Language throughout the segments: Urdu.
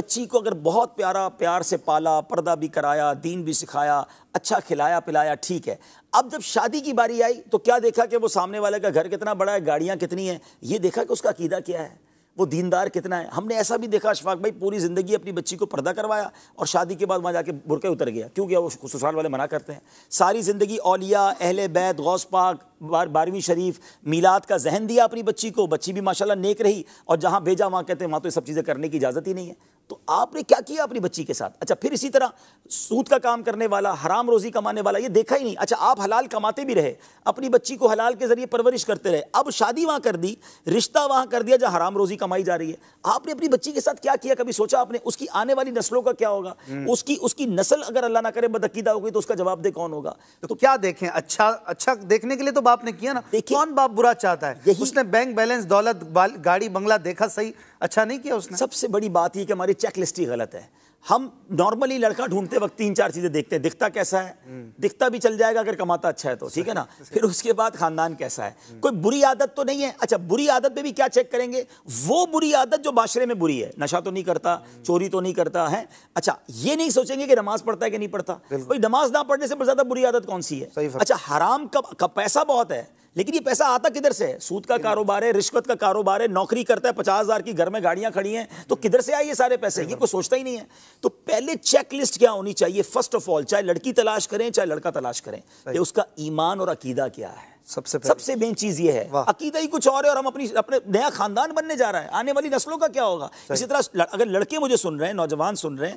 بچی کو اگر بہت پیارا پیار سے پالا، پردہ بھی کرایا، دین بھی سکھایا اچھا کھلایا، پلایا، ٹھیک ہے۔ اب جب شادی کی باری آئی تو کیا دیکھا کہ وہ سامنے والے کا گھر کتنا بڑا ہے، گاڑیاں کتنی ہیں؟ یہ دیکھا کہ اس کا عقیدہ کیا ہے؟ وہ دیندار کتنا ہے؟ ہم نے ایسا بھی دیکھا اشفاق بھائی، پوری زندگی اپنی بچی کو پردہ کروایا اور شادی کے بعد وہاں جا کے برقے اتر گیا۔ کیونکہ وہ سسرال والے منع کرتے ہیں؟ ساری زندگی اولیاء، اہل بیت، غوث پاک، بار، بارہویں شریف، میلاد کا ذہن دیا اپنی بچی کو۔ بچی بھی ماشاءاللہ نیک رہی اور جہاں بھیجا وہاں کہتے ہیں، وہاں تو یہ سب چیزیں کرنے کی اجازت ہی نہیں ہے۔ تو آپ نے کیا کیا اپنی بچی کے ساتھ؟ اچھا پھر اسی طرح سود کا کام کرنے والا حرام روزی کمانے والا یہ دیکھا ہی نہیں۔ اچھا آپ حلال کماتے بھی رہے اپنی بچی کو حلال کے ذریعے پرورش کرتے رہے۔ اب شادی وہاں کر دی رشتہ وہاں کر دیا جہاں حرام روزی کمائی جا رہی ہے۔ آپ نے اپنی بچی کے ساتھ کیا کیا؟ کبھی سوچا آپ نے اس کی آنے والی نسلوں کا کیا ہوگا؟ اس کی اس کی نسل اگر اللہ نہ کرے بدعقیدہ ہوگی تو اس کا جواب دے کون ہوگا؟ تو کیا دیکھیں اچھا اچھا دیکھنے کے لیے تو باپ نے کیا نا؟ کون باپ برا چاہتا ہے؟ اس نے بینک بیلنس دولت گاڑی بنگلہ دیکھا صحیح اچھا نہیں کیا اس نے؟ سب سے بڑی بات یہ کہ ہماری چیک لسٹ ہی غلط ہے۔ ہم نارملی لڑکا ڈھونڈتے وقت تین چار چیزیں دیکھتے ہیں دکھتا کیسا ہے؟ دکھتا بھی چل جائے گا اگر کماتا اچھا ہے تو ٹھیک ہے نا؟ پھر اس کے بعد خاندان کیسا ہے؟ کوئی بری عادت تو نہیں ہے؟ اچھا بری عادت میں بھی کیا چیک کریں گے؟ وہ بری عادت جو معاشرے میں بری ہے۔ نشہ تو نہیں کرتا چوری تو نہیں کرتا ہے اچھا یہ نہیں سوچیں گے کہ نماز پڑھتا ہے کہ نہیں پڑھتا؟ کوئی نماز نہ پڑھنے سے زیادہ بری عادت کون سی ہے؟ اچھا حرام کا پیسہ بہت ہے۔ لیکن یہ پیسہ آتا کدھر سے ہے؟ سود کا کاروبار ہے رشوت کا کاروبار ہے نوکری کرتا ہے پچاس ہزار کی گھر میں گاڑیاں کھڑی ہیں تو کدھر سے آئے یہ سارے پیسے؟ یہ کوئی سوچتا ہی نہیں ہے۔ تو پہلے چیک لسٹ کیا ہونی چاہیے؟ فرسٹ آف آل چاہے لڑکی تلاش کریں چاہے لڑکا تلاش کریں کہ اس کا ایمان اور عقیدہ کیا ہے۔ سب سے سب سے مین چیز یہ ہے۔ عقیدہ ہی کچھ اور ہے اور ہم اپنی اپنے نیا خاندان بننے جا رہا ہے آنے والی نسلوں کا کیا ہوگا؟ اسی طرح اگر لڑکے مجھے سن رہے ہیں نوجوان سن رہے ہیں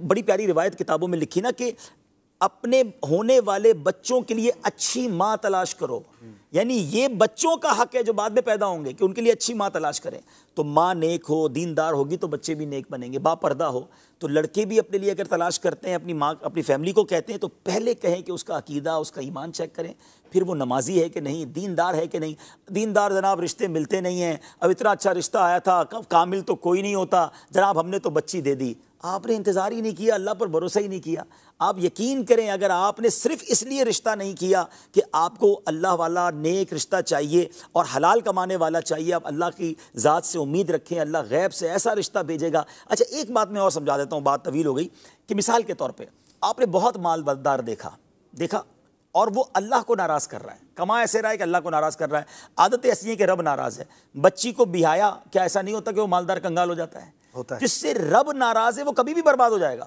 بڑی پیاری روایت کتابوں میں لکھی نا کہ اپنے ہونے والے بچوں کے لیے اچھی ماں تلاش کرو۔ یعنی یہ بچوں کا حق ہے جو بعد میں پیدا ہوں گے کہ ان کے لیے اچھی ماں تلاش کریں۔ تو ماں نیک ہو، دیندار ہوگی تو بچے بھی نیک بنیں گے با پردہ ہو۔ تو لڑکے بھی اپنے لیے اگر تلاش کرتے ہیں، اپنی ماں، اپنی فیملی کو کہتے ہیں، تو پہلے کہیں کہ اس کا عقیدہ، اس کا ایمان چیک کریں۔ پھر وہ نمازی ہے کہ نہیں، دیندار ہے کہ نہیں؟ دیندار جناب رشتے ملتے نہیں ہیں۔ اب اتنا اچھا رشتہ آیا تھا کامل تو کوئی نہیں ہوتا۔ جناب، ہم نے تو بچی دے دی۔ آپ نے انتظار ہی نہیں کیا، اللہ پر بھروسہ ہی نہیں کیا۔ آپ یقین کریں، اگر آپ نے صرف اس لیے رشتہ نہیں کیا کہ آپ کو اللہ والا نیک رشتہ چاہیے اور حلال کمانے والا چاہیے، آپ اللہ کی ذات سے امید رکھیں، اللہ غیب سے ایسا رشتہ بھیجے گا۔ اچھا ایک بات میں اور سمجھا دیتا ہوں، بات طویل ہو گئی کہ مثال کے طور پہ آپ نے بہت مال بدار دیکھا۔ دیکھا؟ اور وہ اللہ کو ناراض کر رہا ہے۔ کما ایسے رہا ہے کہ اللہ کو ناراض کر رہا ہے۔ عادت ایسی ہے کہ رب ناراض ہے۔ بچی کو بہایا کیا ایسا نہیں ہوتا کہ وہ مالدار کنگال ہو جاتا ہے؟ ہوتا ہے۔ جس سے رب ناراض ہے وہ کبھی بھی برباد ہو جائے گا۔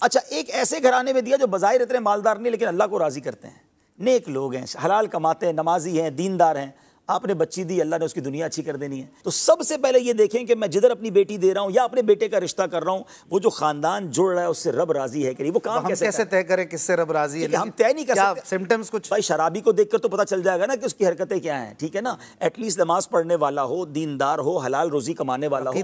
اچھا ایک ایسے گھرانے میں دیا جو بظاہر اتنے مالدار نہیں لیکن اللہ کو راضی کرتے ہیں۔ نیک لوگ ہیں حلال کماتے ہیں نمازی ہیں دیندار ہیں۔ آپ نے بچی دی اللہ نے اس کی دنیا اچھی کر دینی ہے۔ تو سب سے پہلے یہ دیکھیں کہ میں جدھر اپنی بیٹی دے رہا ہوں یا اپنے بیٹے کا رشتہ کر رہا ہوں وہ جو خاندان جڑ رہا ہے اس سے رب راضی ہے کہ نہیں وہ کام ہم کیسے کیسے طے کریں کس سے رب راضی ہے؟ ہم طے نہیں کر سکتے۔ سمٹمز کچھ؟ بھائی شرابی کو دیکھ کر تو پتہ چل جائے گا نا کہ اس کی حرکتیں کیا ہیں۔ ٹھیک ہے نا؟ ایٹ لیسٹ نماز پڑھنے والا ہو دیندار ہو حلال روزی کمانے والا ہو۔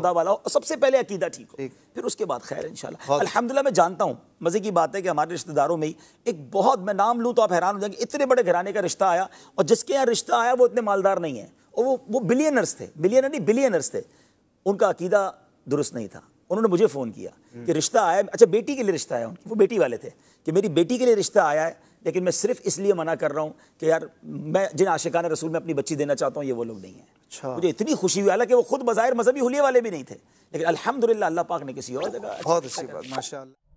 خدا والا ہو سب سے پہلے عقیدہ ٹھیک ہو۔ پھر اس کے بعد خیر انشاءاللہ۔ الحمدللہ میں جانتا ہوں۔ مزے کی بات ہے کہ ہمارے رشتہ داروں میں ہی ایک بہت میں نام لوں تو آپ حیران ہو جائیں گے اتنے بڑے گھرانے کا رشتہ آیا اور جس کے یہاں رشتہ آیا وہ اتنے مالدار نہیں ہیں اور وہ وہ بلینرز تھے بلینر نہیں بلینرز تھے۔ ان کا عقیدہ درست نہیں تھا۔ انہوں نے مجھے فون کیا کہ رشتہ آیا اچھا بیٹی کے لیے رشتہ آیا ان کی وہ بیٹی والے تھے کہ میری بیٹی کے لیے رشتہ آیا ہے لیکن میں صرف اس لیے منع کر رہا ہوں کہ یار میں جن عاشقان رسول میں اپنی بچی دینا چاہتا ہوں یہ وہ لوگ نہیں ہیں۔ اچھا۔ مجھے اتنی خوشی ہوئی حالانکہ وہ خود بظاہر مذہبی حلیے والے بھی نہیں تھے لیکن الحمدللہ اللہ پاک نے کسی اور جگہ بہت اچھی بات ماشاء اللہ